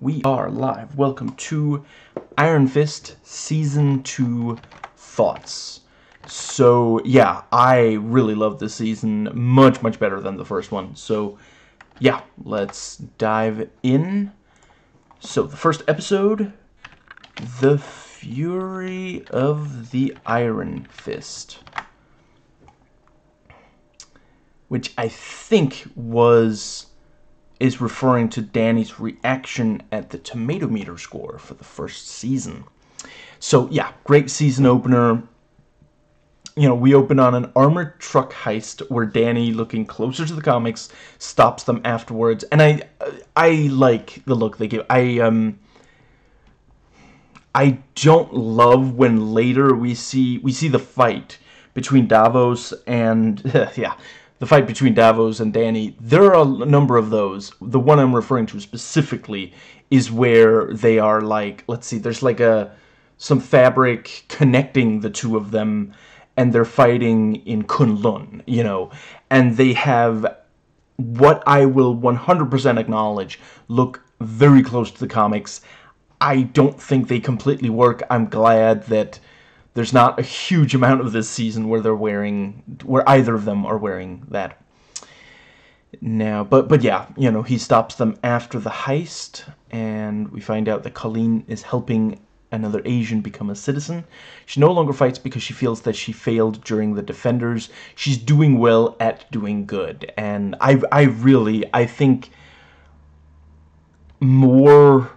we are live. Welcome to Iron Fist Season 2 Thoughts. So, yeah, I really love this season. Much, much better than the first one. So, yeah, let's dive in. So, the first episode, The Fury of the Iron Fist. Which I think was is referring to Danny's reaction at the tomato meter score for the first season. So, yeah, great season opener. You know, we open on an armored truck heist where Danny, looking closer to the comics, stops them afterwards. And I I like the look they give. I um I don't love when later we see we see the fight between Davos and yeah, the fight between Davos and Danny, there are a number of those. The one I'm referring to specifically is where they are like, let's see, there's like a some fabric connecting the two of them, and they're fighting in Kunlun, you know, and they have what I will 100% acknowledge look very close to the comics. I don't think they completely work. I'm glad that there's not a huge amount of this season where they're wearing, where either of them are wearing that. Now, but but yeah, you know, he stops them after the heist, and we find out that Colleen is helping another Asian become a citizen. She no longer fights because she feels that she failed during the Defenders. She's doing well at doing good, and I I really I think more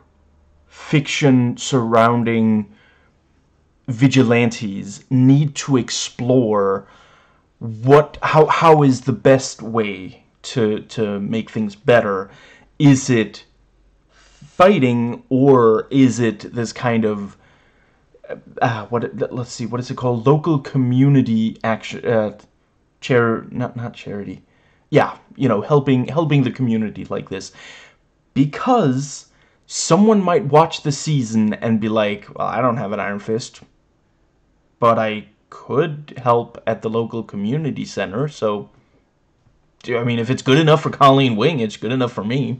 fiction surrounding vigilantes need to explore what how how is the best way to to make things better? Is it fighting or is it this kind of uh, what let's see what is it called? Local community action uh, chair not not charity. Yeah you know helping helping the community like this. Because someone might watch the season and be like well I don't have an iron fist but I could help at the local community center, so... I mean, if it's good enough for Colleen Wing, it's good enough for me.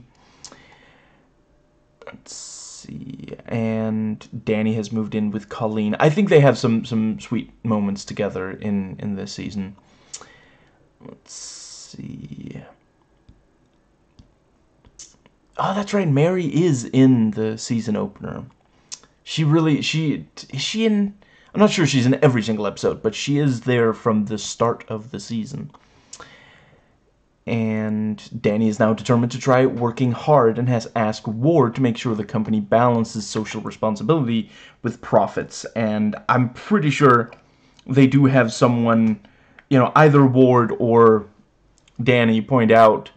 Let's see... And Danny has moved in with Colleen. I think they have some, some sweet moments together in, in this season. Let's see... Oh, that's right. Mary is in the season opener. She really... She... Is she in... I'm not sure she's in every single episode, but she is there from the start of the season. And Danny is now determined to try working hard and has asked Ward to make sure the company balances social responsibility with profits. And I'm pretty sure they do have someone, you know, either Ward or Danny point out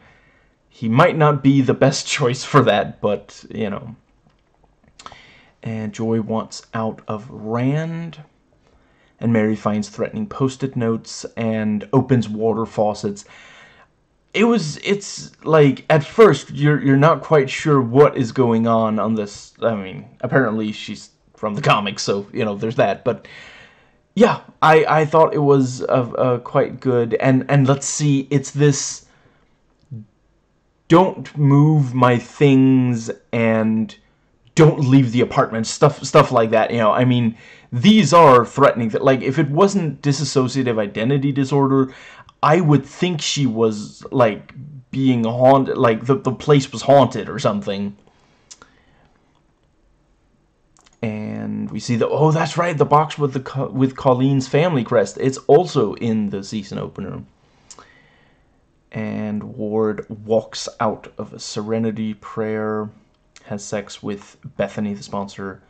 he might not be the best choice for that, but, you know, and Joy wants out of Rand. And Mary finds threatening post-it notes and opens water faucets. It was, it's like, at first, you're, you're not quite sure what is going on on this. I mean, apparently she's from the comics, so, you know, there's that. But, yeah, I, I thought it was a quite good. And, and let's see, it's this don't move my things and don't leave the apartment, stuff stuff like that, you know, I mean, these are threatening, that like, if it wasn't dissociative identity disorder, I would think she was, like, being haunted, like, the, the place was haunted or something. And we see the, oh, that's right, the box with the with Colleen's family crest, it's also in the season opener. And Ward walks out of a serenity prayer has sex with Bethany, the sponsor,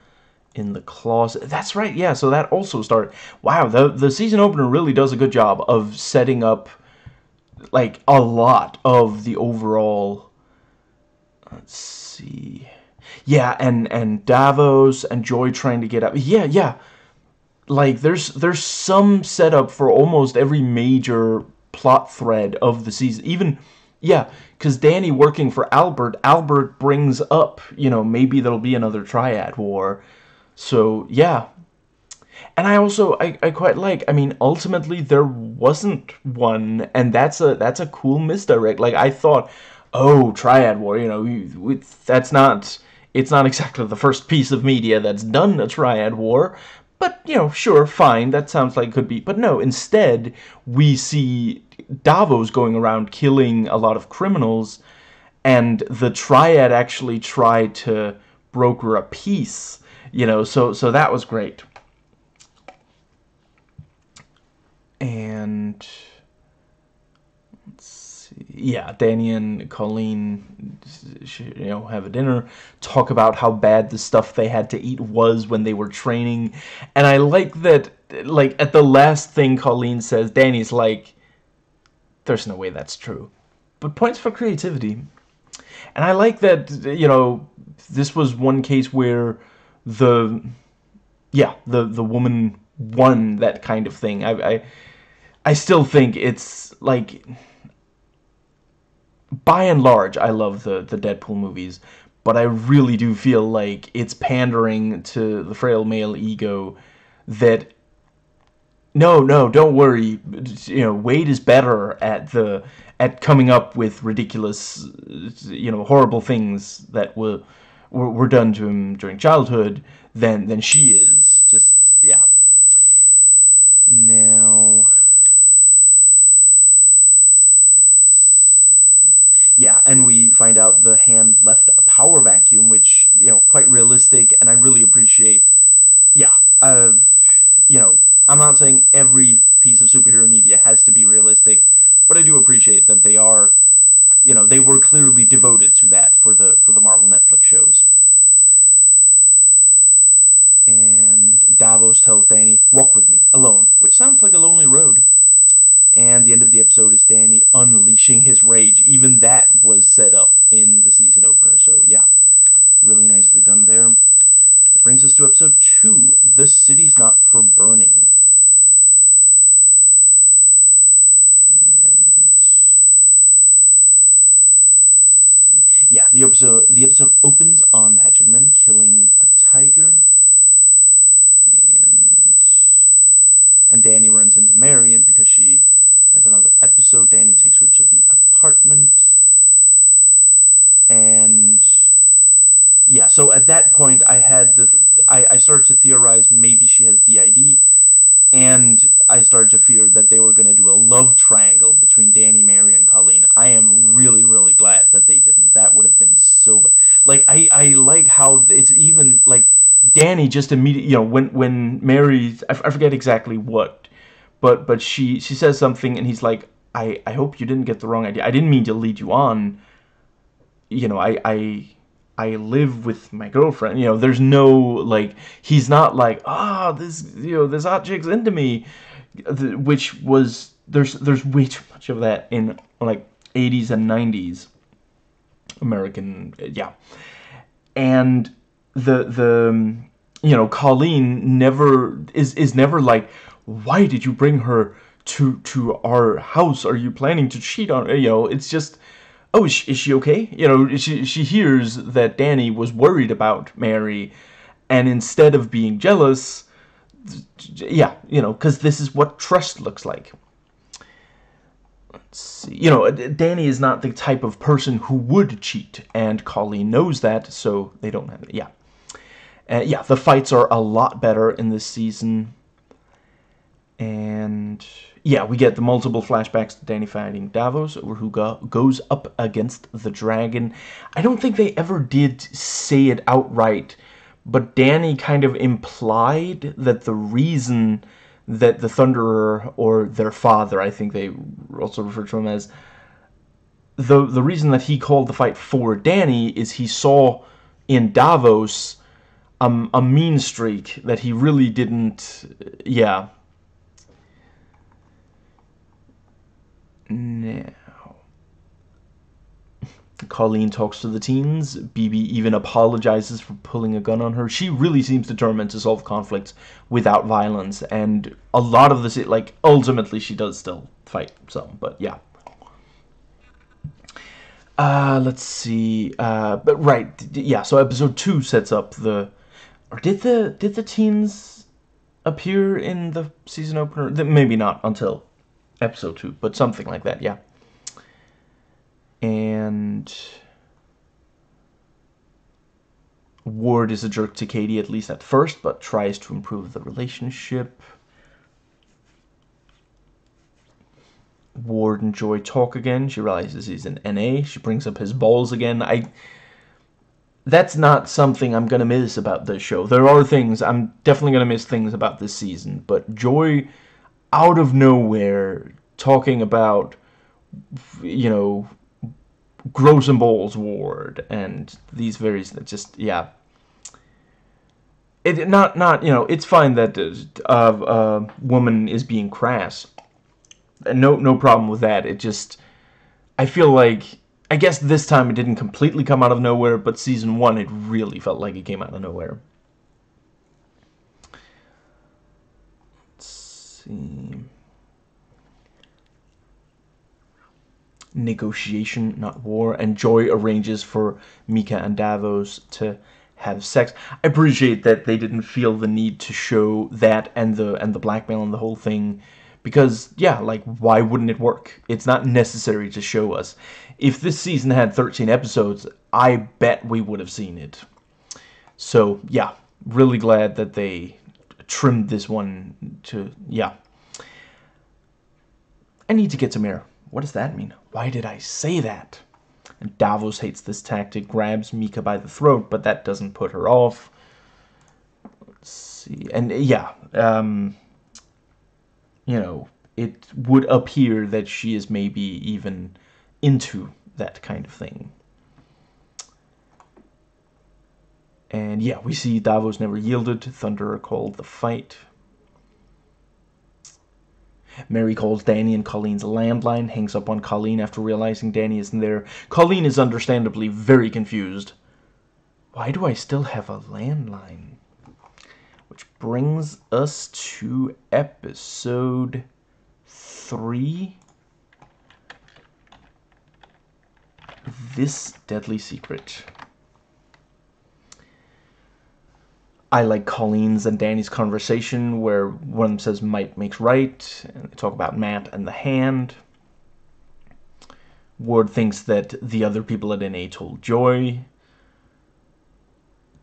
in the closet. That's right, yeah, so that also started. Wow, the, the season opener really does a good job of setting up, like, a lot of the overall... Let's see... Yeah, and, and Davos and Joy trying to get up. Yeah, yeah. Like, there's there's some setup for almost every major plot thread of the season. Even yeah, because Danny working for Albert, Albert brings up, you know, maybe there'll be another triad war. So, yeah. And I also, I, I quite like, I mean, ultimately there wasn't one, and that's a, that's a cool misdirect. Like, I thought, oh, triad war, you know, that's not it's not exactly the first piece of media that's done a triad war, but, you know, sure, fine, that sounds like it could be. But no, instead, we see Davos going around killing a lot of criminals, and the triad actually tried to broker a peace, you know, so, so that was great. And yeah, Danny and Colleen, you know, have a dinner, talk about how bad the stuff they had to eat was when they were training, and I like that, like, at the last thing Colleen says, Danny's like, there's no way that's true. But points for creativity. And I like that, you know, this was one case where the, yeah, the, the woman won that kind of thing. I, I, I still think it's, like by and large, I love the, the Deadpool movies, but I really do feel like it's pandering to the frail male ego that no, no, don't worry. You know, Wade is better at the at coming up with ridiculous, you know, horrible things that were were, done to him during childhood than than she is. Just yeah. Now. Yeah, and we find out the hand left a power vacuum, which, you know, quite realistic, and I really appreciate, yeah, uh, you know, I'm not saying every piece of superhero media has to be realistic, but I do appreciate that they are, you know, they were clearly devoted to that for the, for the Marvel Netflix shows. And Davos tells Danny, walk with me, alone, which sounds like a lonely road. And the end of the episode is Danny unleashing his rage. Even that was set up in the season opener. So, yeah, really nicely done there. That brings us to episode 2, The City's Not for Burning. And... Let's see. Yeah, the episode, the episode opens on the Hatchet Men killing a tiger. And... And Danny runs into Marion because she has another episode. Danny takes her to the apartment. And yeah, so at that point I had the I, I started to theorize maybe she has DID and I started to fear that they were going to do a love triangle between Danny, Mary, and Colleen. I am really, really glad that they didn't. That would have been so bad. Like, I, I like how it's even, like, Danny just immediately, you know, when, when Mary, I, forget exactly what but but she she says something and he's like I I hope you didn't get the wrong idea. I didn't mean to lead you on. You know, I I I live with my girlfriend. You know, there's no like he's not like ah oh, this you know this chick's into me, which was there's there's way too much of that in like 80s and 90s American yeah, and the the you know Colleen never is is never like why did you bring her to to our house? Are you planning to cheat on her? You know, it's just, oh, is she, is she okay? You know, she, she hears that Danny was worried about Mary, and instead of being jealous, yeah, you know, because this is what trust looks like. Let's see. You know, Danny is not the type of person who would cheat, and Colleen knows that, so they don't have. Yeah. Uh, yeah, the fights are a lot better in this season. And yeah, we get the multiple flashbacks to Danny fighting Davos, who go, goes up against the dragon. I don't think they ever did say it outright, but Danny kind of implied that the reason that the Thunderer, or their father, I think they also refer to him as, the, the reason that he called the fight for Danny is he saw in Davos um, a mean streak that he really didn't, yeah, Now, Colleen talks to the teens. BB even apologizes for pulling a gun on her. She really seems determined to solve conflicts without violence, and a lot of this, like, ultimately she does still fight some, but yeah. Uh, let's see. Uh, but right, yeah. So episode two sets up the, or did the did the teens appear in the season opener? Maybe not until episode 2, but something like that, yeah. And Ward is a jerk to Katie, at least at first, but tries to improve the relationship. Ward and Joy talk again. She realizes he's an NA. She brings up his balls again. I that's not something I'm going to miss about this show. There are things, I'm definitely going to miss things about this season, but Joy, out of nowhere, talking about, you know, Gross and Balls Ward, and these various, just, yeah. It, not, not, you know, it's fine that uh, a woman is being crass. No, no problem with that. It just, I feel like I guess this time it didn't completely come out of nowhere, but season one it really felt like it came out of nowhere. Let's see. Negotiation, not war, and Joy arranges for Mika and Davos to have sex. I appreciate that they didn't feel the need to show that and the and the blackmail and the whole thing because, yeah, like, why wouldn't it work? It's not necessary to show us. If this season had 13 episodes, I bet we would have seen it. So, yeah, really glad that they trimmed this one to, yeah. I need to get some air. What does that mean? Why did I say that? And Davos hates this tactic, grabs Mika by the throat, but that doesn't put her off. Let's see. And, yeah, um you know, it would appear that she is maybe even into that kind of thing. And yeah, we see Davos never yielded. Thunderer called the fight. Mary calls Danny and Colleen's landline, hangs up on Colleen after realizing Danny isn't there. Colleen is understandably very confused. Why do I still have a landline? Brings us to episode three. This Deadly Secret. I like Colleen's and Danny's conversation where one of them says might makes right, and they talk about Matt and the hand. Ward thinks that the other people at NA told Joy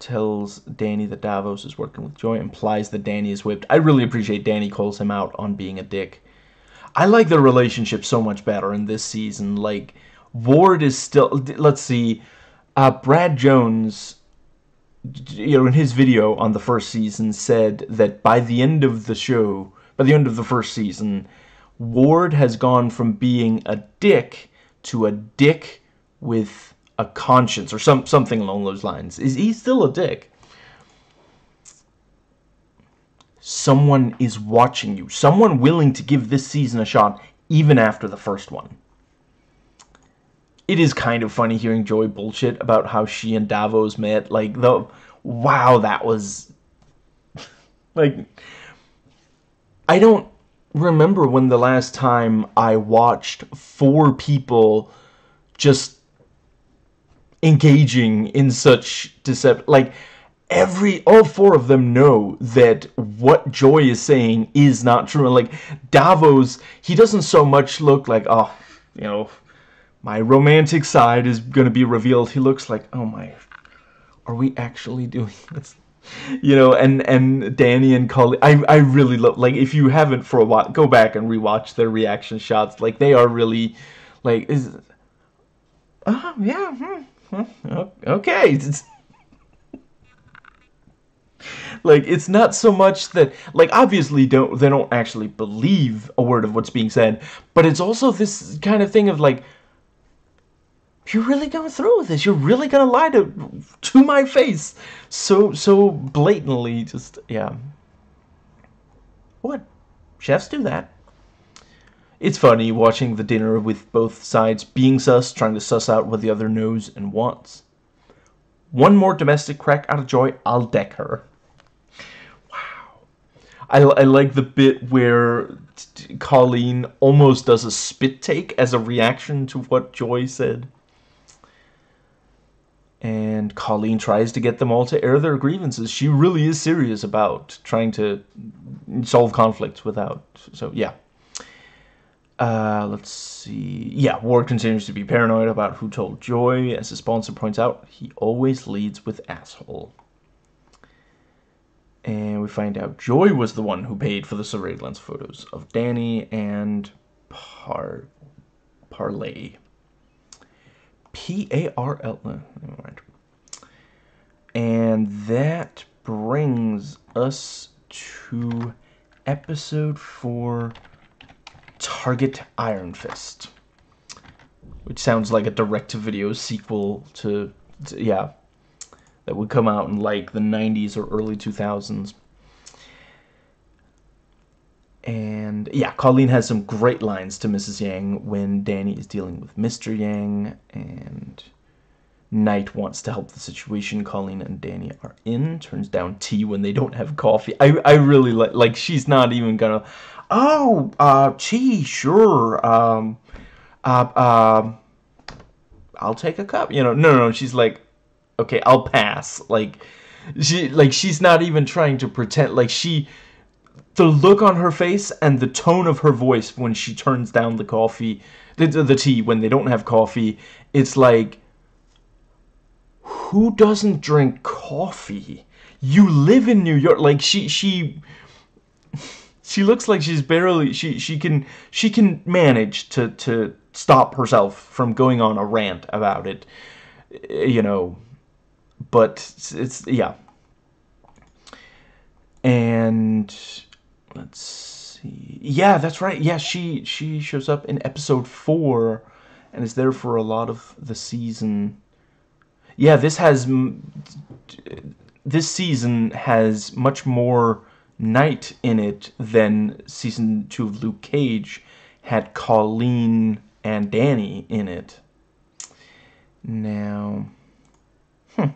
tells Danny that Davos is working with Joy, implies that Danny is whipped. I really appreciate Danny calls him out on being a dick. I like their relationship so much better in this season. Like, Ward is still... Let's see. Uh, Brad Jones, you know, in his video on the first season said that by the end of the show, by the end of the first season, Ward has gone from being a dick to a dick with a conscience or some something along those lines. Is he still a dick? Someone is watching you. Someone willing to give this season a shot even after the first one. It is kind of funny hearing Joy bullshit about how she and Davos met. Like, the... Wow, that was... like... I don't remember when the last time I watched four people just engaging in such deception. Like, every, all four of them know that what Joy is saying is not true. And, like, Davos, he doesn't so much look like, oh, you know, my romantic side is going to be revealed. He looks like, oh my, are we actually doing this? You know, and, and Danny and Cully, I, I really love, like, if you haven't for a while, go back and rewatch their reaction shots. Like, they are really, like, is, oh, yeah, hmm okay. Like it's not so much that like obviously don't they don't actually believe a word of what's being said, but it's also this kind of thing of like you're really going through with this. You're really gonna lie to to my face so so blatantly. Just yeah. What? Chefs do that. It's funny watching the dinner with both sides being sus, trying to suss out what the other knows and wants. One more domestic crack out of Joy, I'll deck her. Wow. I, I like the bit where Colleen almost does a spit take as a reaction to what Joy said. And Colleen tries to get them all to air their grievances. She really is serious about trying to solve conflicts without... So, yeah. Uh, let's see. Yeah, Ward continues to be paranoid about who told Joy. As the sponsor points out, he always leads with asshole. And we find out Joy was the one who paid for the surveillance photos of Danny and Par Parlay. P A R L. Never mind. And that brings us to episode four Target Iron Fist. Which sounds like a direct-to-video sequel to, to, yeah, that would come out in like the 90s or early 2000s. And yeah, Colleen has some great lines to Mrs. Yang when Danny is dealing with Mr. Yang and Knight wants to help the situation Colleen and Danny are in. Turns down tea when they don't have coffee. I, I really like, like she's not even gonna, oh, uh, tea, sure. Um, uh, uh, I'll take a cup. You know, no, no, no. She's like, okay, I'll pass. Like, she, like, she's not even trying to pretend. Like, she, the look on her face and the tone of her voice when she turns down the coffee, the, the tea when they don't have coffee, it's like, who doesn't drink coffee? You live in New York. Like, she, she, she looks like she's barely she she can she can manage to to stop herself from going on a rant about it eh, you know. But it's, it's yeah. And let's see. Yeah that's right. Yeah she she shows up in episode 4 and is there for a lot of the season. Yeah this has this season has much more Knight in it than season two of Luke Cage had Colleen and Danny in it. Now, hmm,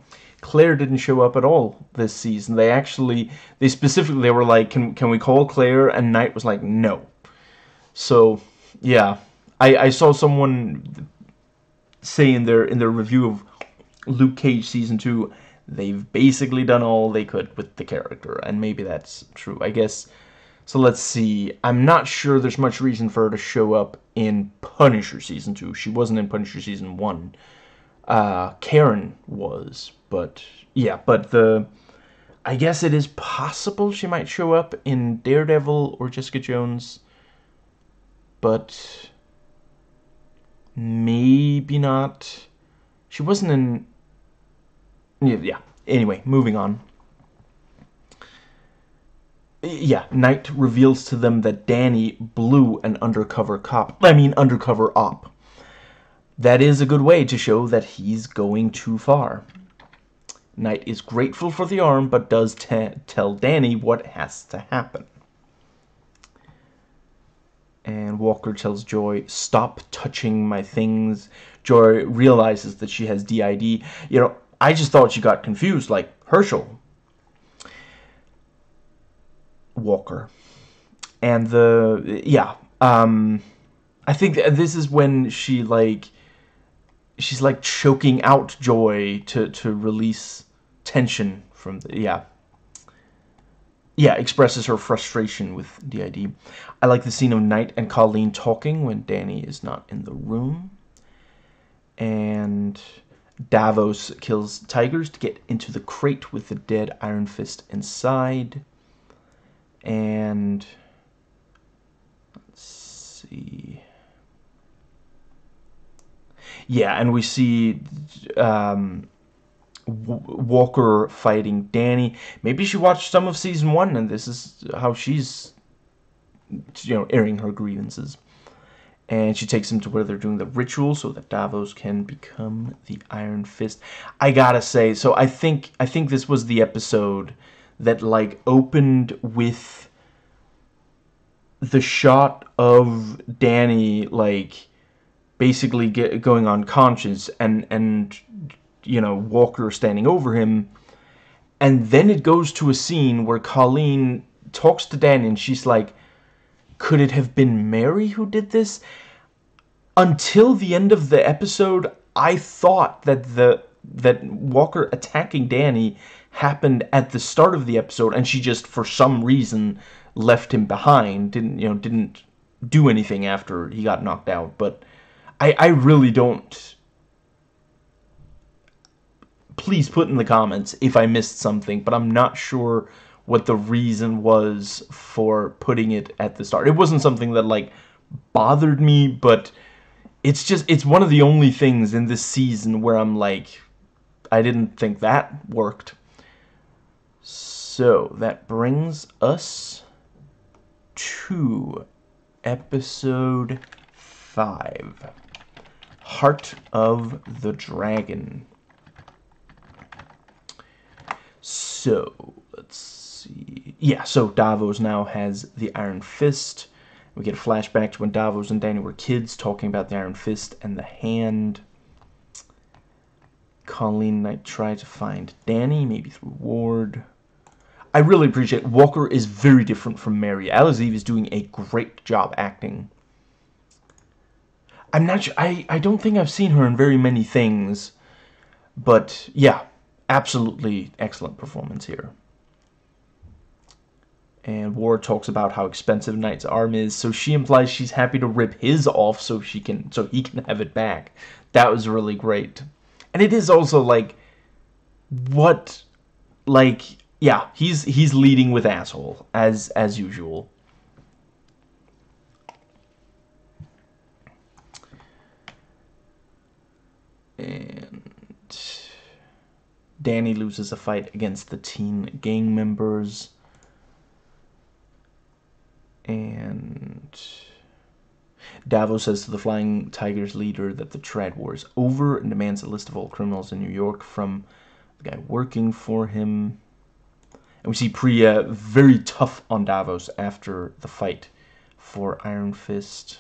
Claire didn't show up at all this season. They actually, they specifically, they were like, can, can we call Claire? And Knight was like, no. So, yeah. I, I saw someone say in their, in their review of Luke Cage season 2 they've basically done all they could with the character, and maybe that's true. I guess. So let's see. I'm not sure there's much reason for her to show up in Punisher season two. She wasn't in Punisher season one. Uh, Karen was, but yeah, but the. I guess it is possible she might show up in Daredevil or Jessica Jones, but maybe not. She wasn't in yeah, anyway, moving on. Yeah, Knight reveals to them that Danny blew an undercover cop. I mean, undercover op. That is a good way to show that he's going too far. Knight is grateful for the arm, but does tell Danny what has to happen. And Walker tells Joy, stop touching my things. Joy realizes that she has DID. You know, I just thought she got confused, like Herschel Walker. And the, yeah, um, I think this is when she, like, she's, like, choking out Joy to, to release tension from the, yeah. Yeah, expresses her frustration with DID. I like the scene of Knight and Colleen talking when Danny is not in the room. And Davos kills tigers to get into the crate with the dead Iron Fist inside. And let's see. Yeah, and we see um, Walker fighting Danny. Maybe she watched some of season one, and this is how she's, you know, airing her grievances and she takes him to where they're doing the ritual so that Davos can become the Iron Fist. I gotta say, so I think I think this was the episode that like opened with the shot of Danny like basically get, going unconscious and and you know Walker standing over him and then it goes to a scene where Colleen talks to Danny and she's like could it have been Mary who did this? Until the end of the episode, I thought that the that Walker attacking Danny happened at the start of the episode and she just for some reason left him behind didn't you know didn't do anything after he got knocked out. But I, I really don't... Please put in the comments if I missed something, but I'm not sure what the reason was for putting it at the start. It wasn't something that, like, bothered me, but it's just, it's one of the only things in this season where I'm like, I didn't think that worked. So, that brings us to episode 5. Heart of the Dragon. So, let's see. Yeah, so Davos now has the Iron Fist. We get a flashback to when Davos and Danny were kids talking about the Iron Fist and the Hand. Colleen Knight tried to find Danny, maybe through Ward. I really appreciate Walker is very different from Mary. Alice Eve is doing a great job acting. I'm not sure, I, I don't think I've seen her in very many things. But, yeah, absolutely excellent performance here. And Ward talks about how expensive Knight's arm is, so she implies she's happy to rip his off so she can so he can have it back. That was really great. And it is also like what like yeah, he's he's leading with asshole as as usual. And Danny loses a fight against the teen gang members. And Davos says to the Flying Tigers leader that the triad war is over and demands a list of all criminals in New York from the guy working for him. And we see Priya very tough on Davos after the fight for Iron Fist.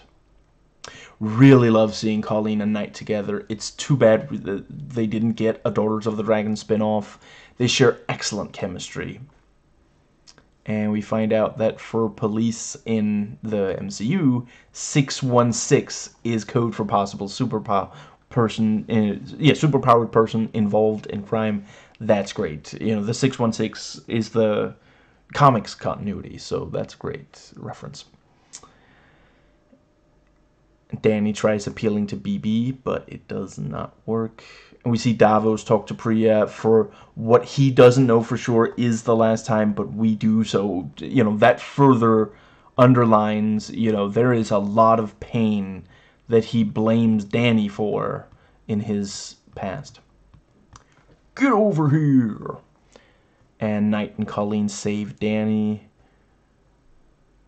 Really love seeing Colleen and Knight together. It's too bad they didn't get a Daughters of the Dragon spin-off. They share excellent chemistry. And we find out that for police in the MCU, 616 is code for possible superpower person, uh, yeah, superpowered person involved in crime that's great. You know, the 616 is the comics continuity, so that's great reference. Danny tries appealing to BB, but it does not work. And we see Davos talk to Priya for what he doesn't know for sure is the last time, but we do. So, you know, that further underlines, you know, there is a lot of pain that he blames Danny for in his past. Get over here! And Knight and Colleen save Danny.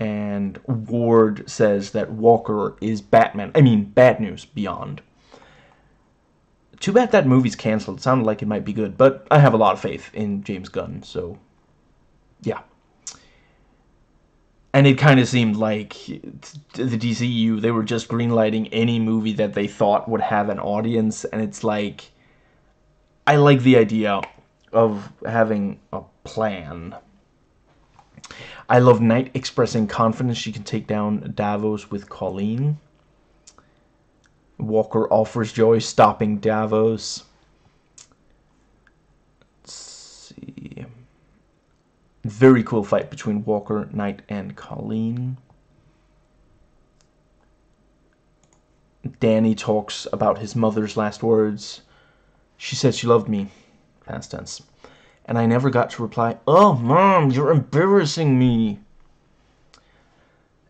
And Ward says that Walker is Batman. I mean, bad news beyond. Too bad that movie's canceled. It sounded like it might be good, but I have a lot of faith in James Gunn, so yeah. And it kind of seemed like the DCU, they were just greenlighting any movie that they thought would have an audience, and it's like I like the idea of having a plan. I love Knight expressing confidence she can take down Davos with Colleen. Walker offers Joy stopping Davos. Let's see. Very cool fight between Walker, Knight, and Colleen. Danny talks about his mother's last words. She said she loved me. Past tense. And I never got to reply, Oh, Mom, you're embarrassing me.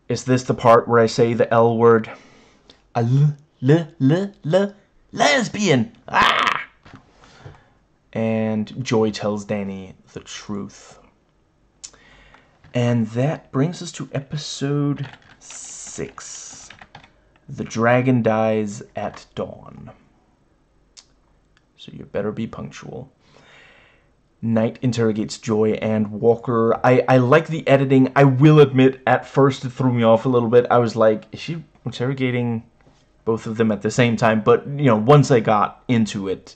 Is this the part where I say the L word? A l, l, l, l, lesbian! Ah! And Joy tells Danny the truth. And that brings us to episode 6. The dragon dies at dawn so you better be punctual. Knight interrogates Joy and Walker. I, I like the editing. I will admit, at first it threw me off a little bit. I was like, is she interrogating both of them at the same time? But, you know, once I got into it,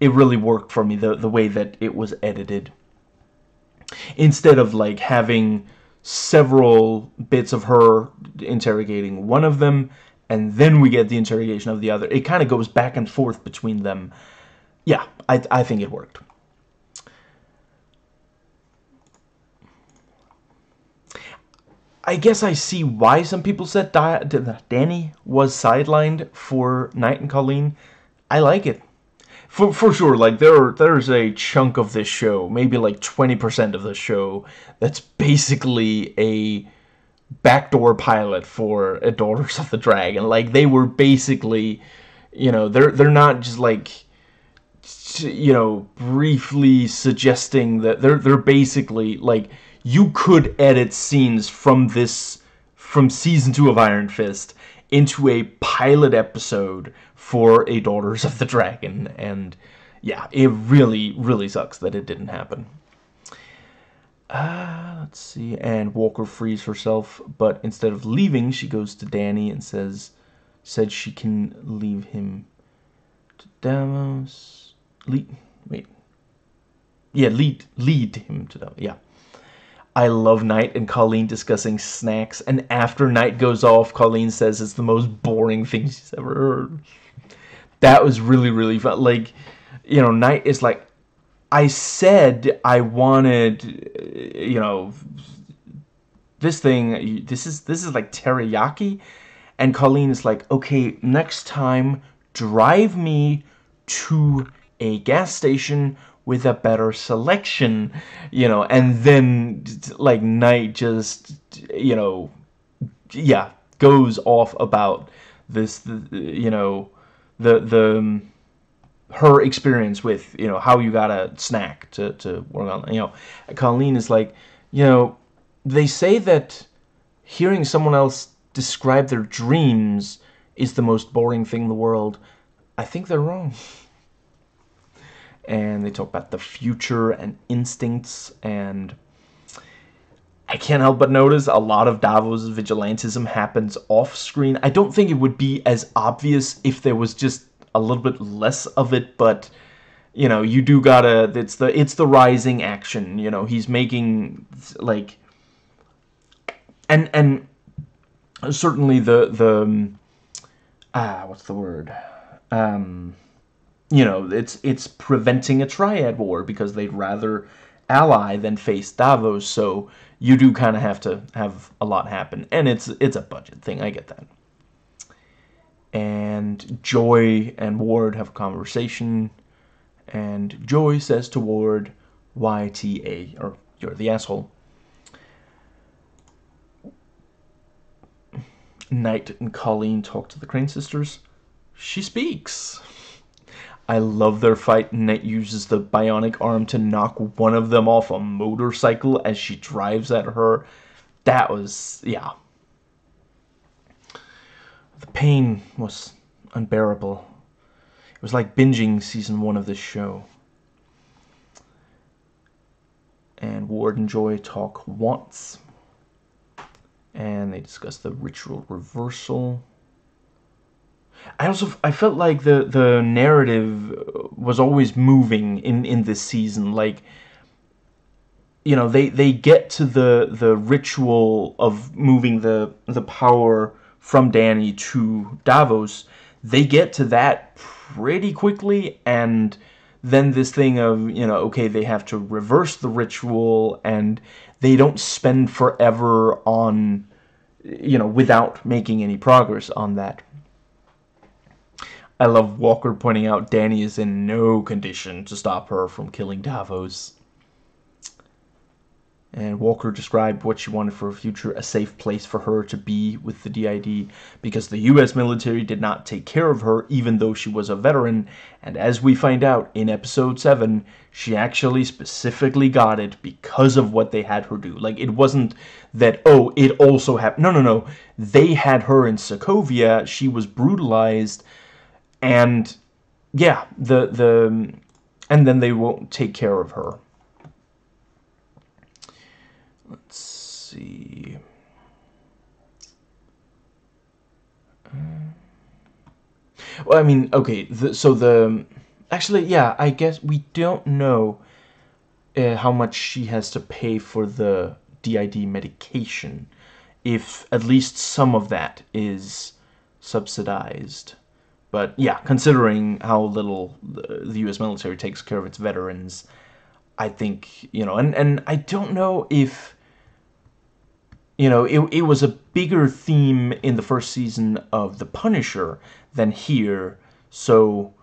it really worked for me, the, the way that it was edited. Instead of, like, having several bits of her interrogating one of them, and then we get the interrogation of the other. It kind of goes back and forth between them yeah, I, I think it worked. I guess I see why some people said Di Danny was sidelined for Knight and Colleen. I like it. For, for sure, like, there there's a chunk of this show, maybe like 20% of the show, that's basically a backdoor pilot for a Daughters of the Dragon. Like, they were basically, you know, they're, they're not just like you know, briefly suggesting that they're they're basically like you could edit scenes from this from season two of Iron Fist into a pilot episode for a Daughters of the Dragon, and yeah, it really really sucks that it didn't happen. Uh, let's see, and Walker frees herself, but instead of leaving, she goes to Danny and says, said she can leave him to Davos. Lead wait. Yeah lead lead him to them yeah I love Knight and Colleen discussing snacks, and after Knight goes off, Colleen says it's the most boring thing she's ever heard. That was really, really fun. Like, you know, Knight is like, I said I wanted, uh, you know, this thing. This is this is like teriyaki, and Colleen is like, okay, next time, drive me to a gas station with a better selection, you know, and then like Knight just, you know, yeah, goes off about this, you know, the the um, her experience with you know how you gotta snack to to work on. You know Colleen is like you know they say that hearing someone else describe their dreams is the most boring thing in the world. I think they're wrong and they talk about the future and instincts and I can't help but notice a lot of Davos' vigilantism happens off screen. I don't think it would be as obvious if there was just a little bit less of it, but you know, you do gotta it's the it's the rising action, you know, he's making like and and certainly the the ah what's the word? Um you know, it's it's preventing a triad war because they'd rather ally than face Davos. So you do kind of have to have a lot happen, and it's it's a budget thing. I get that. And Joy and Ward have a conversation, and Joy says to Ward, "YTA," or "You're the asshole." Knight and Colleen talk to the Crane sisters. She speaks. I love their fight. Knight uses the bionic arm to knock one of them off a motorcycle as she drives at her. That was, yeah. The pain was unbearable. It was like binging season one of this show. And Ward and Joy talk once. And they discuss the ritual reversal. I also I felt like the the narrative was always moving in in this season like you know they they get to the the ritual of moving the the power from Danny to Davos. They get to that pretty quickly and then this thing of you know okay they have to reverse the ritual and they don't spend forever on you know without making any progress on that I love Walker pointing out Danny is in no condition to stop her from killing Davos. And Walker described what she wanted for a future, a safe place for her to be with the DID, because the US military did not take care of her even though she was a veteran, and as we find out in episode 7, she actually specifically got it because of what they had her do. Like, it wasn't that, oh, it also happened. No, no, no. They had her in Sokovia, she was brutalized, and yeah, the the and then they won't take care of her. Let's see. Well, I mean, okay, the, so the actually, yeah, I guess we don't know uh, how much she has to pay for the DID medication, if at least some of that is subsidized. But yeah, considering how little the U.S. military takes care of its veterans, I think, you know, and, and I don't know if you know, it, it was a bigger theme in the first season of The Punisher than here. So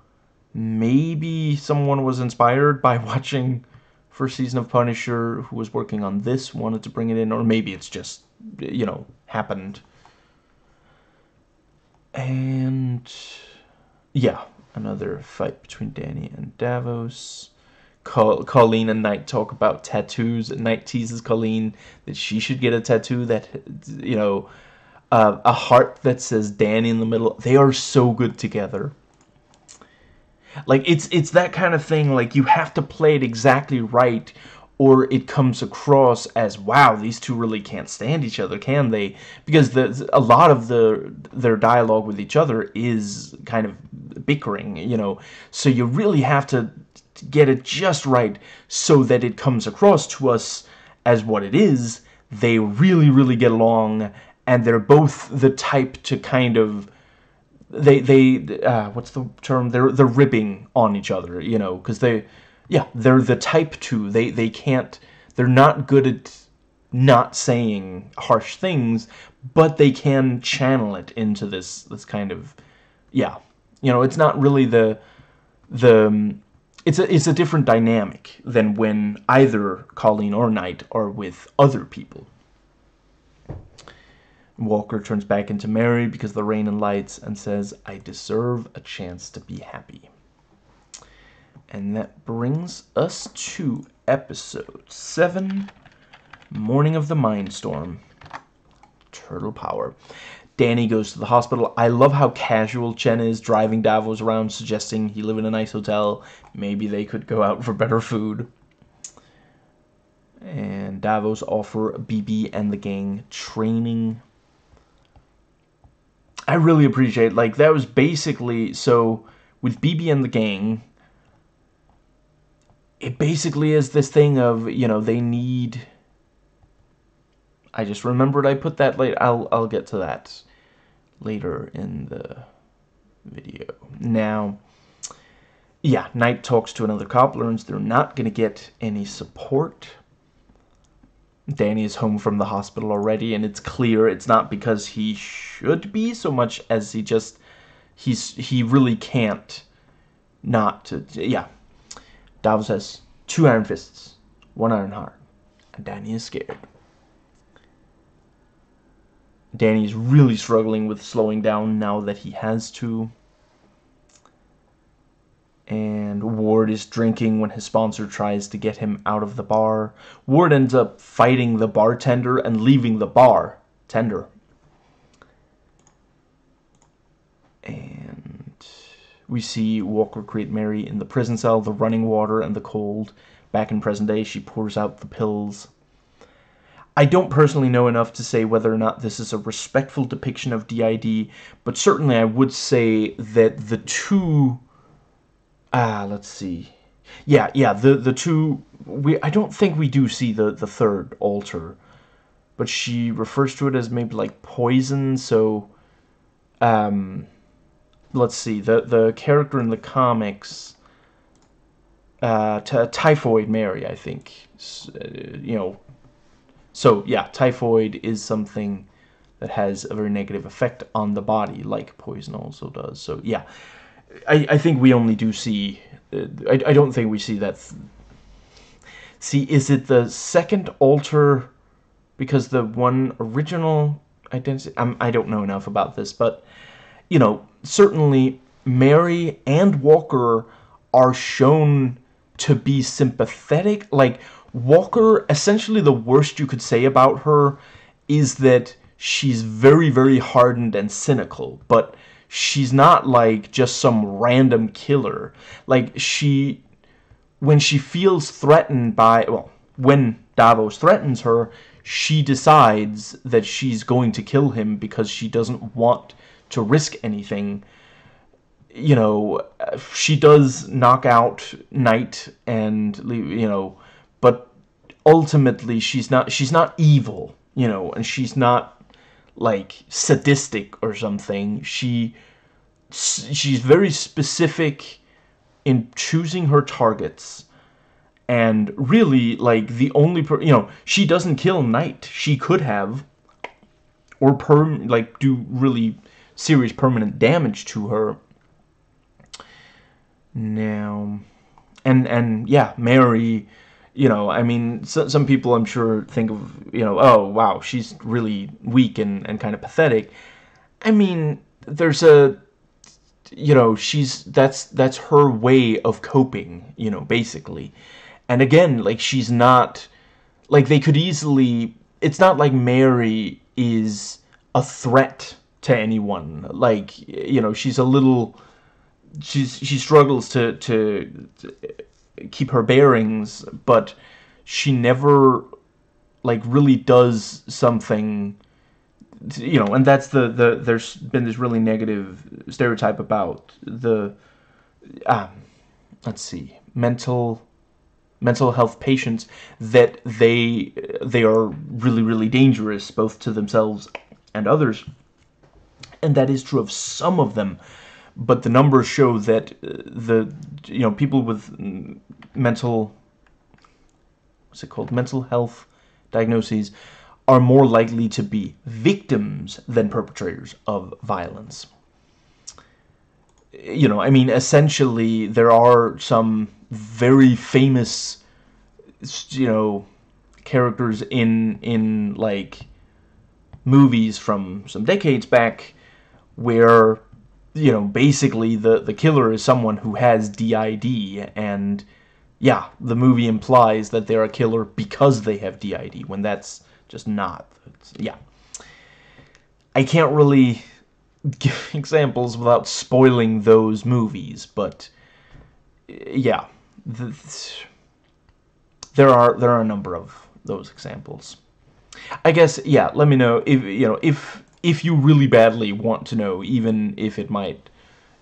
maybe someone was inspired by watching first season of Punisher who was working on this wanted to bring it in or maybe it's just you know happened and yeah another fight between Danny and Davos Colleen and Knight talk about tattoos. Knight teases Colleen that she should get a tattoo that, you know, uh, a heart that says Danny in the middle. They are so good together. Like it's it's that kind of thing. Like you have to play it exactly right, or it comes across as wow, these two really can't stand each other, can they? Because the a lot of the their dialogue with each other is kind of bickering, you know. So you really have to get it just right so that it comes across to us as what it is. They really, really get along, and they're both the type to kind of they they uh, what's the term? They're they're ribbing on each other, you know, because they yeah they're the type to they they can't they're not good at not saying harsh things, but they can channel it into this this kind of yeah you know it's not really the the um, it's a, it's a different dynamic than when either Colleen or Knight are with other people. Walker turns back into Mary because of the rain and lights and says, I deserve a chance to be happy. And that brings us to episode 7, Morning of the Mindstorm, Turtle Power. Danny goes to the hospital. I love how casual Chen is driving Davos around, suggesting he live in a nice hotel. Maybe they could go out for better food. And Davos offer BB and the gang training. I really appreciate, like, that was basically, so, with BB and the gang, it basically is this thing of, you know, they need I just remembered I put that late. I'll, I'll get to that later in the video. Now, yeah, Knight talks to another cop, learns they're not going to get any support. Danny is home from the hospital already, and it's clear it's not because he should be so much as he just, he's, he really can't not to, yeah. Davos has two iron fists, one iron heart, and Danny is scared. Danny is really struggling with slowing down now that he has to. And Ward is drinking when his sponsor tries to get him out of the bar. Ward ends up fighting the bartender and leaving the bar. Tender. We see Walker create Mary in the prison cell, the running water and the cold. Back in present day, she pours out the pills. I don't personally know enough to say whether or not this is a respectful depiction of DID, but certainly I would say that the two... Ah, let's see. Yeah, yeah, the, the two... we I don't think we do see the, the third alter, but she refers to it as maybe like poison, so... Um, let's see, the, the character in the comics... Uh, Typhoid Mary, I think. Uh, you know, so yeah, typhoid is something that has a very negative effect on the body, like poison also does. So yeah, I, I think we only do see, uh, I, I don't think we see that. see, is it the second alter because the one original identity, I'm, I don't know enough about this, but, you know, certainly Mary and Walker are shown to be sympathetic, like, Walker, essentially the worst you could say about her is that she's very, very hardened and cynical, but she's not like just some random killer. Like she, when she feels threatened by, well, when Davos threatens her, she decides that she's going to kill him because she doesn't want to risk anything. You know, she does knock out Knight and, you know, but ultimately she's not she's not evil, you know, and she's not like sadistic or something. She she's very specific in choosing her targets and really like the only per you know she doesn't kill knight she could have or perm like do really serious permanent damage to her. Now, and and yeah, Mary, you know, I mean, so, some people I'm sure think of, you know, oh wow, she's really weak and and kind of pathetic. I mean, there's a you know she's that's that's her way of coping you know basically and again like she's not like they could easily it's not like mary is a threat to anyone. Like you know she's a little she's she struggles to to, to keep her bearings but she never like really does something you know, and that's the, the there's been this really negative stereotype about the, um, let's see, mental mental health patients that they they are really really dangerous both to themselves and others, and that is true of some of them, but the numbers show that uh, the you know people with mental what's it called mental health diagnoses are more likely to be victims than perpetrators of violence. You know, I mean, essentially, there are some very famous, you know, characters in, in like, movies from some decades back where, you know, basically the, the killer is someone who has DID and, yeah, the movie implies that they're a killer because they have DID, when that's just not. Yeah. I can't really give examples without spoiling those movies, but yeah, the, there are there are a number of those examples. I guess yeah. Let me know if you know if if you really badly want to know, even if it might.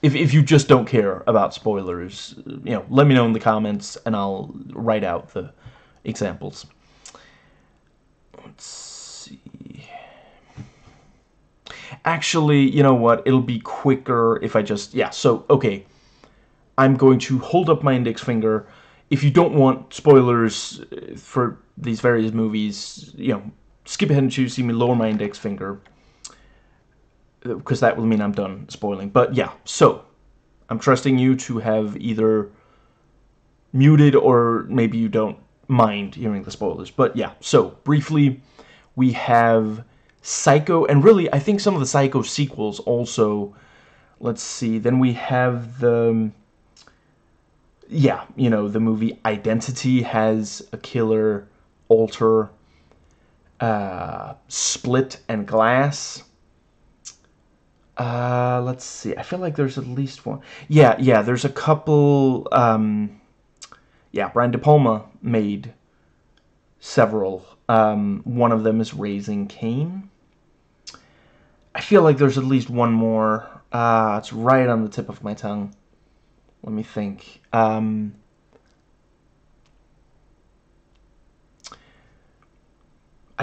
If, if you just don't care about spoilers, you know, let me know in the comments and I'll write out the examples. Let's see. Actually, you know what? It'll be quicker if I just... Yeah, so, okay. I'm going to hold up my index finger. If you don't want spoilers uh, for these various movies, you know, skip ahead and choose see me lower my index finger. Because that will mean I'm done spoiling. But yeah, so, I'm trusting you to have either muted or maybe you don't mind hearing the spoilers. But yeah, so briefly, we have Psycho, and really, I think some of the Psycho sequels also. Let's see. Then we have the. Yeah, you know, the movie Identity has a killer, Alter, uh, Split, and Glass. Uh, let's see. I feel like there's at least one. Yeah, yeah, there's a couple. Um, yeah, Brian De Palma made several. Um, one of them is Raising Cain. I feel like there's at least one more. Uh, it's right on the tip of my tongue. Let me think. Um,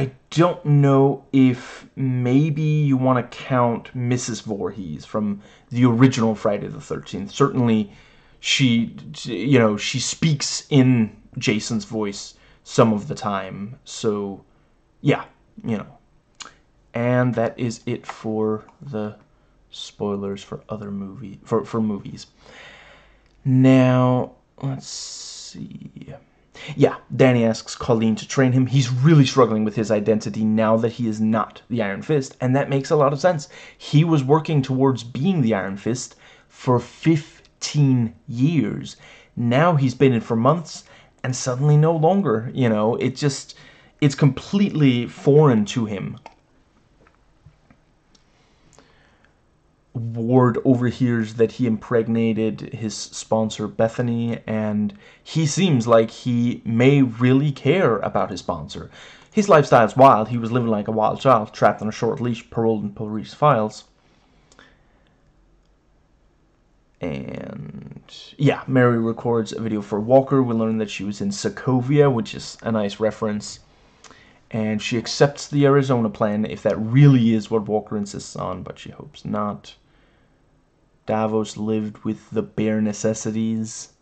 I don't know if maybe you want to count Mrs. Voorhees from the original Friday the 13th. Certainly she, you know, she speaks in Jason's voice some of the time. So, yeah, you know. And that is it for the spoilers for other movie for for movies. Now, let's see. Yeah, Danny asks Colleen to train him. He's really struggling with his identity now that he is not the Iron Fist, and that makes a lot of sense. He was working towards being the Iron Fist for 15 years. Now he's been in for months and suddenly no longer, you know, it just, it's completely foreign to him. Ward overhears that he impregnated his sponsor Bethany, and he seems like he may really care about his sponsor. His lifestyle's wild. He was living like a wild child, trapped on a short leash, paroled in police files. And yeah, Mary records a video for Walker. We learn that she was in Sokovia, which is a nice reference. And she accepts the Arizona plan if that really is what Walker insists on, but she hopes not. Davos lived with the bare necessities.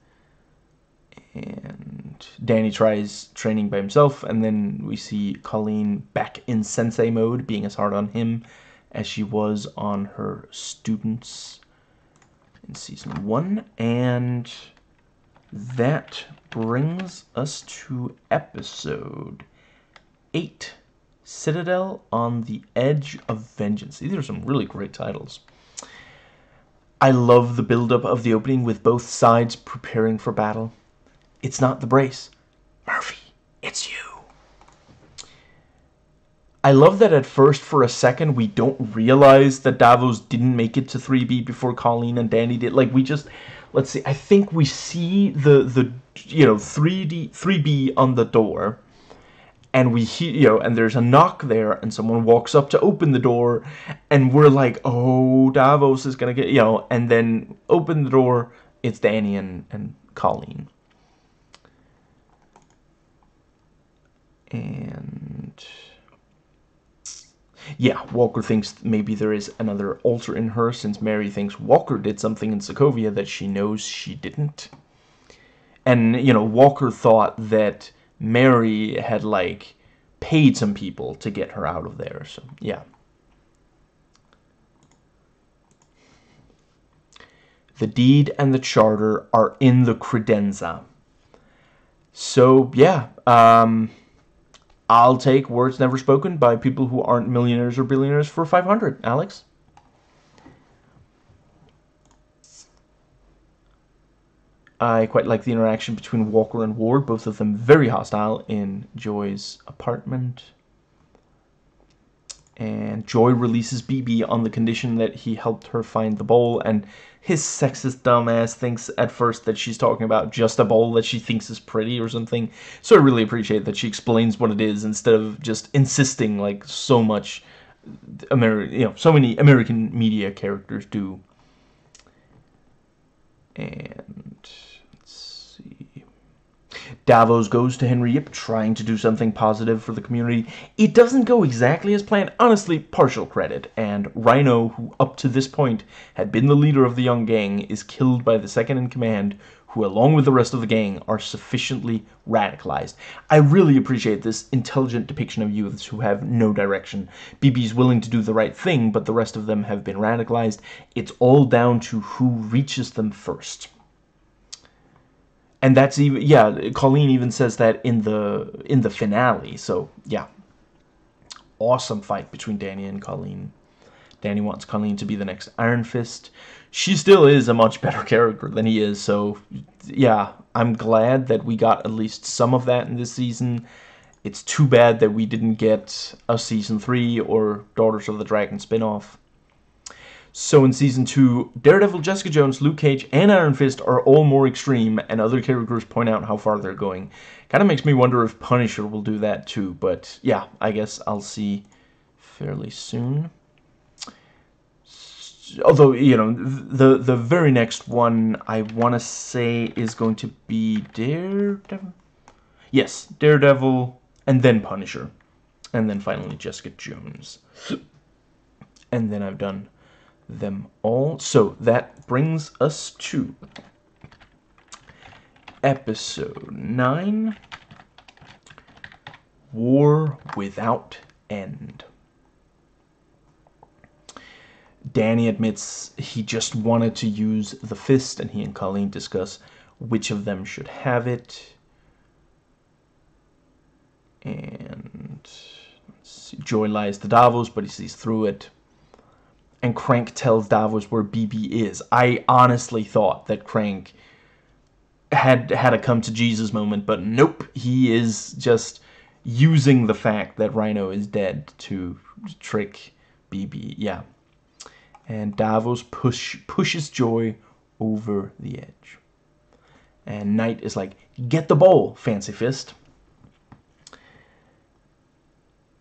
And Danny tries training by himself, and then we see Colleen back in sensei mode, being as hard on him as she was on her students in season one. And that brings us to episode eight Citadel on the Edge of Vengeance. These are some really great titles. I love the build-up of the opening with both sides preparing for battle. It's not the brace. Murphy, it's you. I love that at first, for a second, we don't realize that Davos didn't make it to 3B before Colleen and Danny did. Like, we just, let's see, I think we see the, the you know, 3D, 3B on the door and we hear, you know, and there's a knock there, and someone walks up to open the door, and we're like, oh, Davos is gonna get, you know, and then open the door, it's Danny and, and Colleen. And yeah, Walker thinks maybe there is another alter in her since Mary thinks Walker did something in Sokovia that she knows she didn't. And, you know, Walker thought that Mary had like paid some people to get her out of there. So yeah. The deed and the charter are in the credenza. So yeah, um, I'll take words never spoken by people who aren't millionaires or billionaires for 500. Alex? I quite like the interaction between Walker and Ward, both of them very hostile in Joy's apartment. And Joy releases BB on the condition that he helped her find the bowl, and his sexist dumbass thinks at first that she's talking about just a bowl that she thinks is pretty or something. So I really appreciate that she explains what it is instead of just insisting like so much Ameri you know, so many American media characters do. And let's see. Davos goes to Henry Yip trying to do something positive for the community. It doesn't go exactly as planned, honestly, partial credit, and Rhino, who up to this point had been the leader of the young gang, is killed by the second in command, who along with the rest of the gang are sufficiently radicalized. I really appreciate this intelligent depiction of youths who have no direction. BB's willing to do the right thing, but the rest of them have been radicalized. It's all down to who reaches them first and that's even yeah colleen even says that in the in the finale so yeah awesome fight between danny and colleen danny wants colleen to be the next iron fist she still is a much better character than he is so yeah i'm glad that we got at least some of that in this season it's too bad that we didn't get a season 3 or daughters of the dragon spin-off so in Season 2, Daredevil, Jessica Jones, Luke Cage, and Iron Fist are all more extreme, and other characters point out how far they're going. Kind of makes me wonder if Punisher will do that too, but yeah, I guess I'll see fairly soon. Although, you know, the, the very next one I want to say is going to be Daredevil? Yes, Daredevil, and then Punisher. And then finally Jessica Jones. And then I've done them all. So that brings us to episode 9 War Without End. Danny admits he just wanted to use the fist, and he and Colleen discuss which of them should have it. And Joy lies to Davos, but he sees through it and Crank tells Davos where BB is. I honestly thought that Crank had had a come to Jesus moment, but nope, he is just using the fact that Rhino is dead to trick BB. Yeah. And Davos push pushes Joy over the edge. And Knight is like, get the bowl, Fancy Fist.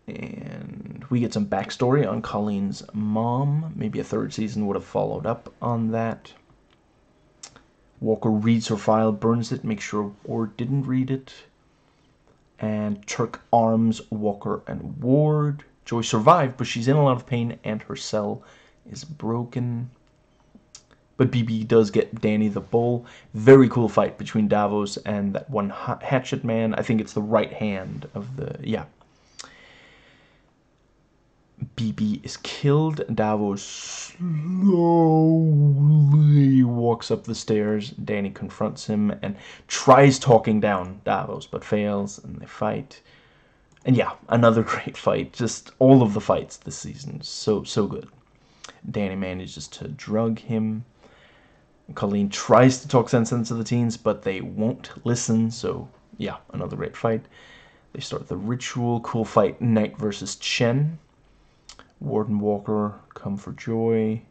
And we get some backstory on Colleen's mom. Maybe a third season would have followed up on that. Walker reads her file, burns it, makes sure Ward didn't read it. And Turk arms Walker and Ward. Joy survived, but she's in a lot of pain and her cell is broken. but BB does get Danny the bowl. Very cool fight between Davos and that one Hatchet Man. I think it's the right hand of the yeah. BB is killed. Davos slowly walks up the stairs. Danny confronts him and tries talking down Davos, but fails, and they fight. And yeah, another great fight. Just all of the fights this season. So, so good. Danny manages to drug him. Colleen tries to talk sense into the teens, but they won't listen. So, yeah, another great fight. They start the ritual. Cool fight. Knight versus Chen. Ward and Walker come for joy.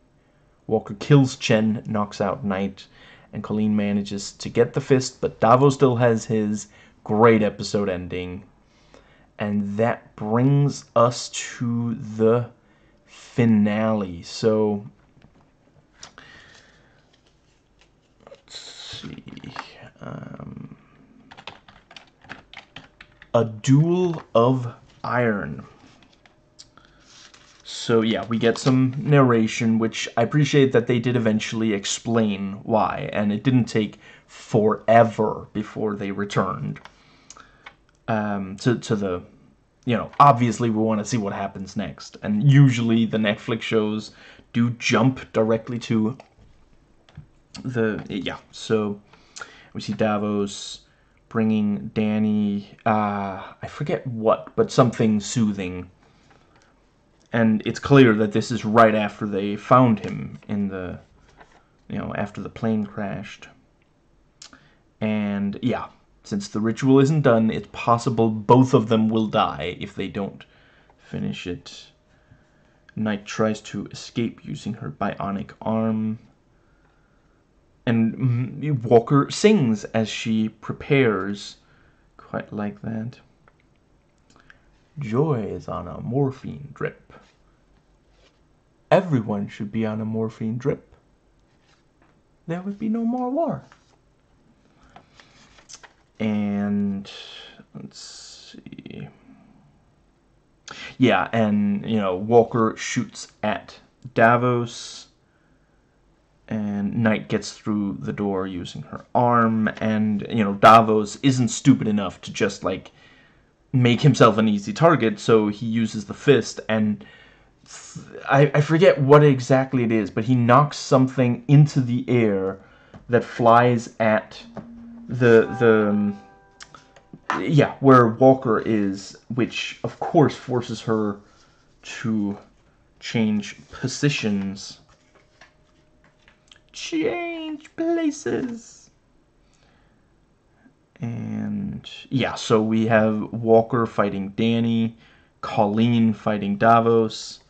Walker kills Chen, knocks out Knight, and Colleen manages to get the fist, but Davos still has his great episode ending. And that brings us to the finale. So, let's see. Um, a Duel of Iron. So yeah, we get some narration, which I appreciate that they did eventually explain why, and it didn't take forever before they returned um, to, to the, you know, obviously we want to see what happens next, and usually the Netflix shows do jump directly to the, yeah, so we see Davos bringing Danny, uh, I forget what, but something soothing. And it's clear that this is right after they found him in the you know after the plane crashed. And yeah since the ritual isn't done it's possible both of them will die if they don't finish it Knight tries to escape using her bionic arm and mm, Walker sings as she prepares quite like that Joy is on a morphine drip. Everyone should be on a morphine drip. There would be no more war. And let's see. Yeah, and you know, Walker shoots at Davos and Knight gets through the door using her arm and you know, Davos isn't stupid enough to just like make himself an easy target, so he uses the fist and I, I forget what exactly it is, but he knocks something into the air that flies at the the um, yeah where Walker is, which of course forces her to change positions. Change places. And yeah, so we have Walker fighting Danny, Colleen fighting Davos,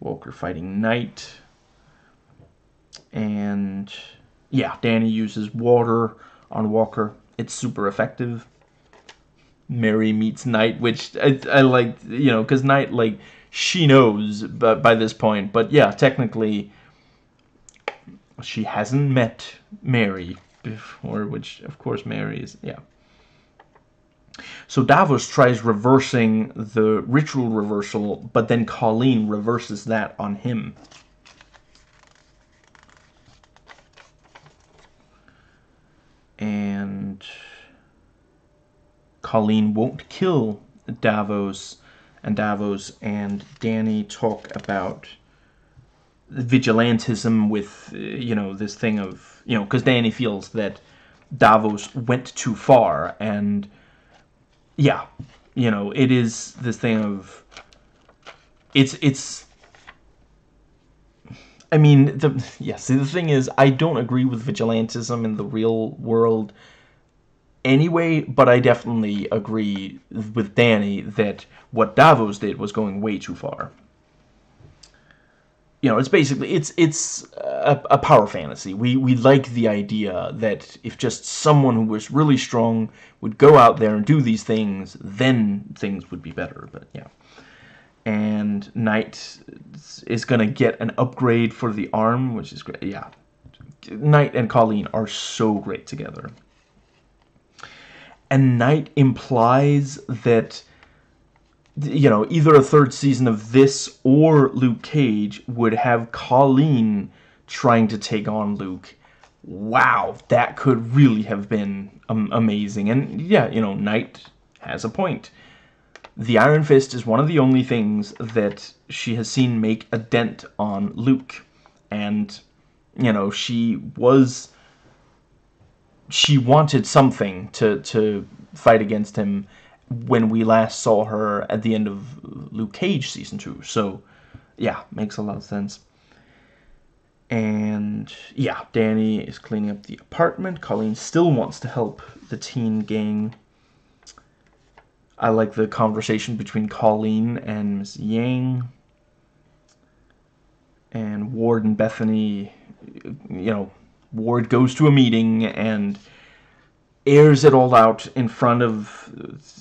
Walker fighting Knight, and yeah, Danny uses water on Walker. It's super effective. Mary meets Knight, which I, I like, you know, because Knight, like, she knows by, by this point, but yeah, technically, she hasn't met Mary before, which of course Mary is, yeah. So Davos tries reversing the ritual reversal, but then Colleen reverses that on him. Colleen won't kill Davos, and Davos and Danny talk about vigilantism with, uh, you know, this thing of you know, because Danny feels that Davos went too far, and yeah, you know, it is this thing of it's it's. I mean, the yes. The thing is, I don't agree with vigilantism in the real world anyway, but I definitely agree with Danny that what Davos did was going way too far you know, it's basically it's it's a, a, power fantasy. We we like the idea that if just someone who was really strong would go out there and do these things, then things would be better. But yeah, and Knight is gonna get an upgrade for the arm, which is great. Yeah, Knight and Colleen are so great together. And Knight implies that you know, either a third season of this or Luke Cage would have Colleen trying to take on Luke. Wow, that could really have been um, amazing. And yeah, you know, Knight has a point. The Iron Fist is one of the only things that she has seen make a dent on Luke. And, you know, she was... She wanted something to, to fight against him when we last saw her at the end of Luke Cage Season 2. So, yeah, makes a lot of sense. And, yeah, Danny is cleaning up the apartment. Colleen still wants to help the teen gang. I like the conversation between Colleen and Miss Yang. And Ward and Bethany, you know, Ward goes to a meeting and airs it all out in front of,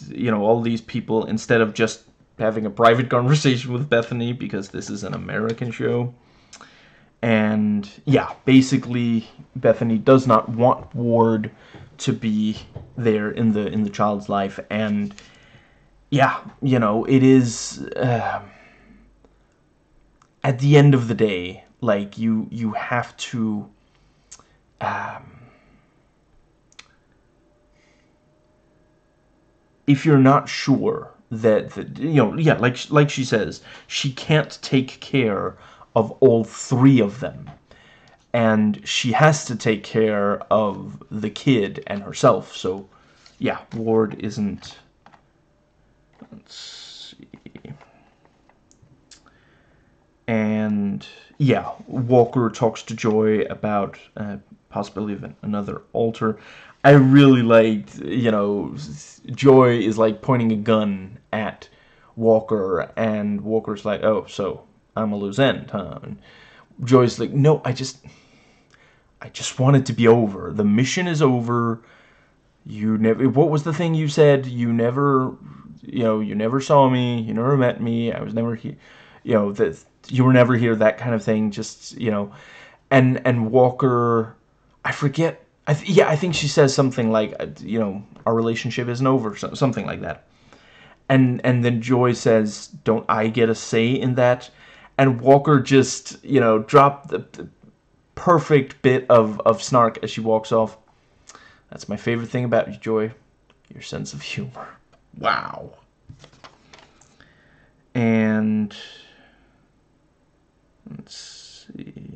you know, all these people instead of just having a private conversation with Bethany because this is an American show. And yeah, basically Bethany does not want Ward to be there in the in the child's life and yeah, you know, it is uh, at the end of the day, like you you have to um, if you're not sure that, that you know yeah like like she says she can't take care of all three of them. And she has to take care of the kid and herself. So yeah Ward isn't let's see. And yeah Walker talks to Joy about uh, possibility of another alter I really liked, you know, Joy is like pointing a gun at Walker, and Walker's like, oh, so I'm a loose end, huh? And Joy's like, no, I just, I just want it to be over. The mission is over. You never, what was the thing you said? You never, you know, you never saw me, you never met me, I was never here, you know, that you were never here, that kind of thing, just, you know, and, and Walker, I forget I yeah, I think she says something like, uh, you know, our relationship isn't over, something like that. And and then Joy says, don't I get a say in that? And Walker just, you know, dropped the, the perfect bit of, of snark as she walks off. That's my favorite thing about you, Joy. Your sense of humor. Wow. And let's see.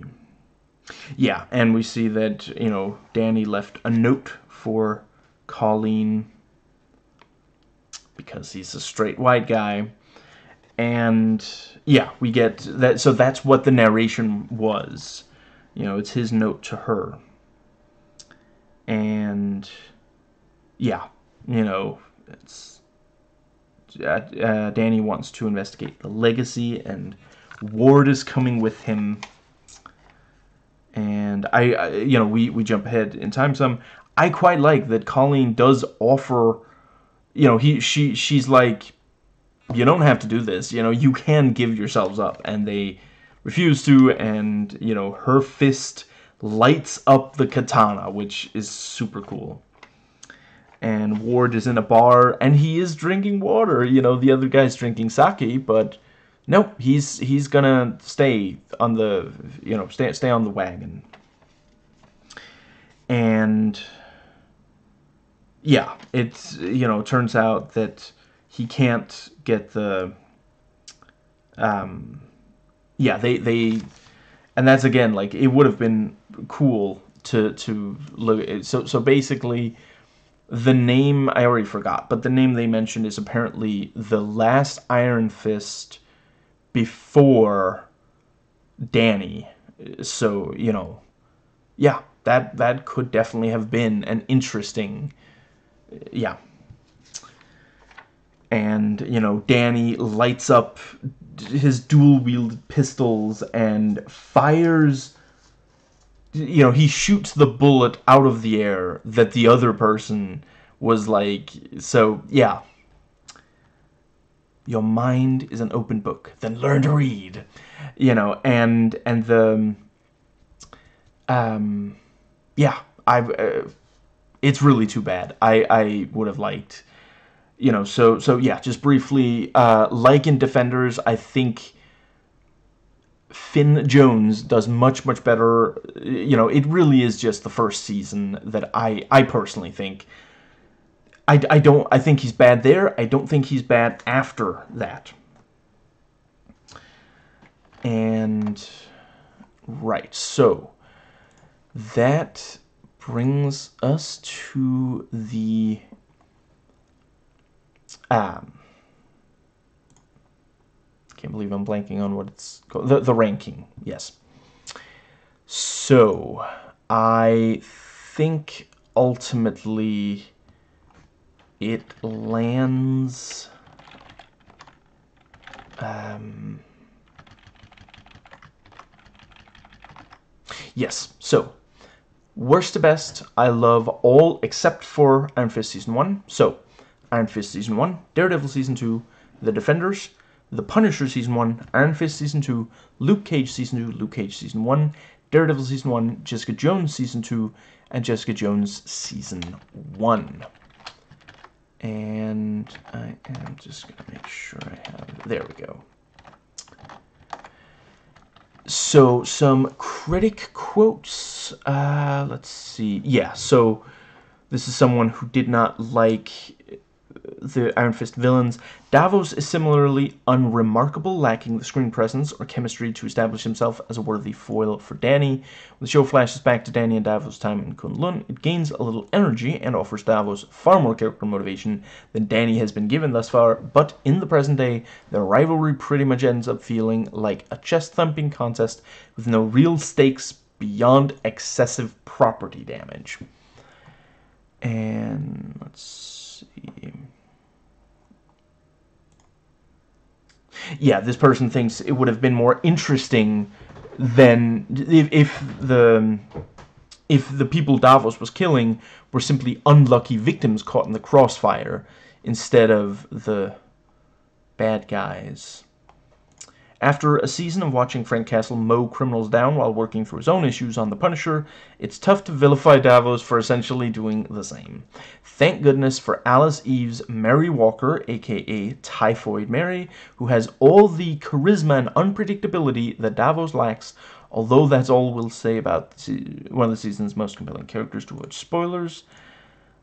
Yeah, and we see that, you know, Danny left a note for Colleen because he's a straight white guy. And yeah, we get that. So that's what the narration was. You know, it's his note to her. And yeah, you know, it's uh, uh, Danny wants to investigate the legacy, and Ward is coming with him and I, I, you know, we, we jump ahead in time some. I quite like that Colleen does offer, you know, he she she's like, you don't have to do this, you know, you can give yourselves up, and they refuse to, and you know, her fist lights up the katana, which is super cool. And Ward is in a bar, and he is drinking water. You know, the other guy's drinking sake, but Nope, he's he's gonna stay on the you know stay stay on the wagon. And yeah, it's you know turns out that he can't get the um yeah they they and that's again like it would have been cool to to look so so basically the name I already forgot but the name they mentioned is apparently the last Iron Fist before Danny. So, you know, yeah, that that could definitely have been an interesting yeah. And, you know, Danny lights up his dual-wielded pistols and fires you know, he shoots the bullet out of the air that the other person was like so yeah your mind is an open book then learn to read you know and and the um yeah i uh, it's really too bad i i would have liked you know so so yeah just briefly uh like in defenders i think Finn Jones does much, much better. You know, it really is just the first season that I, I personally think. I, I don't, I think he's bad there. I don't think he's bad after that. And, right, so, that brings us to the, um, can't believe I'm blanking on what it's called. The, the ranking, yes. So, I think ultimately it lands... Um, yes, so, worst to best, I love all except for Iron Fist Season 1. So, Iron Fist Season 1, Daredevil Season 2, The Defenders, the Punisher Season 1, Iron Fist Season 2, Luke Cage Season 2, Luke Cage Season 1, Daredevil Season 1, Jessica Jones Season 2, and Jessica Jones Season 1. And I am just going to make sure I have... There we go. So, some critic quotes. Uh, let's see. Yeah, so this is someone who did not like the Iron Fist villains. Davos is similarly unremarkable, lacking the screen presence or chemistry to establish himself as a worthy foil for Danny. When the show flashes back to Danny and Davos' time in Kunlun, it gains a little energy and offers Davos far more character motivation than Danny has been given thus far, but in the present day, their rivalry pretty much ends up feeling like a chest-thumping contest with no real stakes beyond excessive property damage. And let's see... yeah, this person thinks it would have been more interesting than if, if the if the people Davos was killing were simply unlucky victims caught in the crossfire instead of the bad guys. After a season of watching Frank Castle mow criminals down while working through his own issues on The Punisher, it's tough to vilify Davos for essentially doing the same. Thank goodness for Alice Eve's Mary Walker, aka Typhoid Mary, who has all the charisma and unpredictability that Davos lacks, although that's all we'll say about one of the season's most compelling characters to avoid spoilers.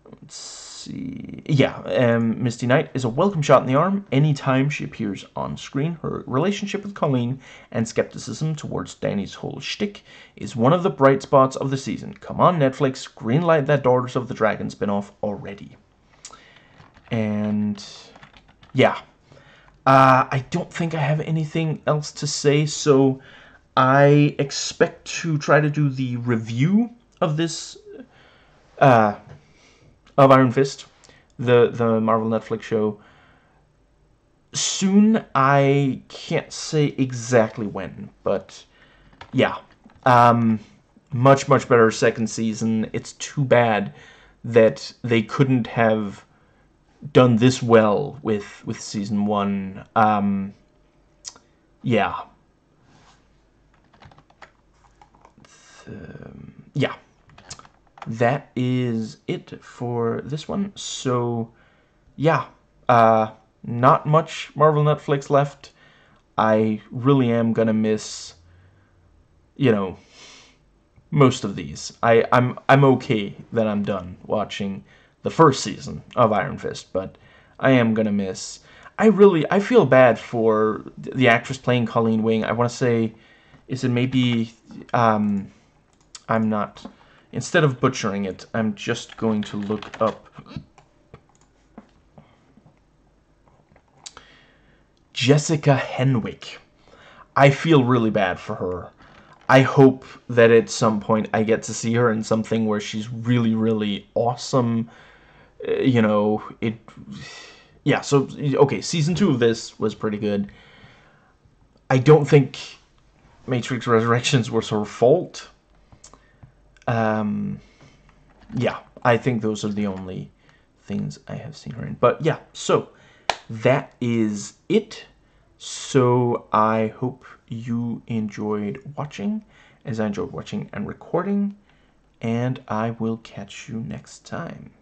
Let's see. Yeah, um, Misty Knight is a welcome shot in the arm anytime she appears on screen. Her relationship with Colleen and skepticism towards Danny's whole shtick is one of the bright spots of the season. Come on, Netflix, greenlight that Daughters of the Dragon spinoff already. And yeah, uh, I don't think I have anything else to say, so I expect to try to do the review of this uh, of Iron Fist, the the Marvel Netflix show. Soon, I can't say exactly when, but yeah, um, much much better second season. It's too bad that they couldn't have done this well with with season one. Um, yeah. The, yeah that is it for this one. So, yeah, uh, not much Marvel Netflix left. I really am gonna miss, you know, most of these. I, I'm I'm okay that I'm done watching the first season of Iron Fist, but I am gonna miss. I really I feel bad for the actress playing Colleen Wing. I want to say, is it maybe um, I'm not Instead of butchering it, I'm just going to look up Jessica Henwick. I feel really bad for her. I hope that at some point I get to see her in something where she's really, really awesome. Uh, you know, it... Yeah, so, okay, season two of this was pretty good. I don't think Matrix Resurrections was her fault um, yeah, I think those are the only things I have seen her in. But yeah, so that is it. So I hope you enjoyed watching, as I enjoyed watching and recording, and I will catch you next time.